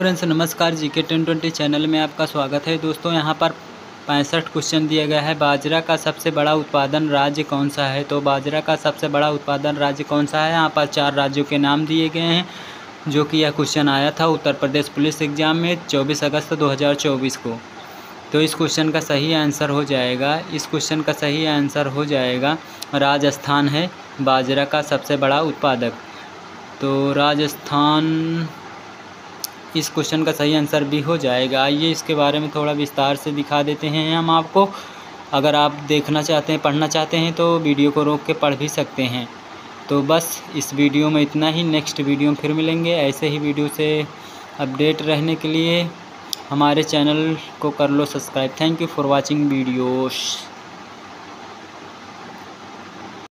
Friends नमस्कार जी के ten twenty channel में आपका स्वागत है। दोस्तों, यहाँ पर पैंसठ क्वेश्चन दिया गया है। बाजरा का सबसे बड़ा उत्पादन राज्य कौन सा है? तो बाजरा का सबसे बड़ा उत्पादन राज्य कौन सा है? यहाँ पर चार राज्यों के नाम दिए गए हैं, जो कि यह क्वेश्चन आया था उत्तर प्रदेश पुलिस एग्ज़ाम में चौबीस अगस्त दो हज़ार चौबीस को। तो इस क्वेश्चन का सही आंसर हो जाएगा। इस क्वेश्चन का सही आंसर हो जाएगा, राजस्थान है, बाजरा का सबसे बड़ा उत्पादक। तो राजस्थान इस क्वेश्चन का सही आंसर भी हो जाएगा। आइए इसके बारे में थोड़ा विस्तार से दिखा देते हैं हम आपको। अगर आप देखना चाहते हैं, पढ़ना चाहते हैं तो वीडियो को रोक के पढ़ भी सकते हैं। तो बस इस वीडियो में इतना ही। नेक्स्ट वीडियो में फिर मिलेंगे। ऐसे ही वीडियो से अपडेट रहने के लिए हमारे चैनल को कर लो subscribe. Thank you for watching videos.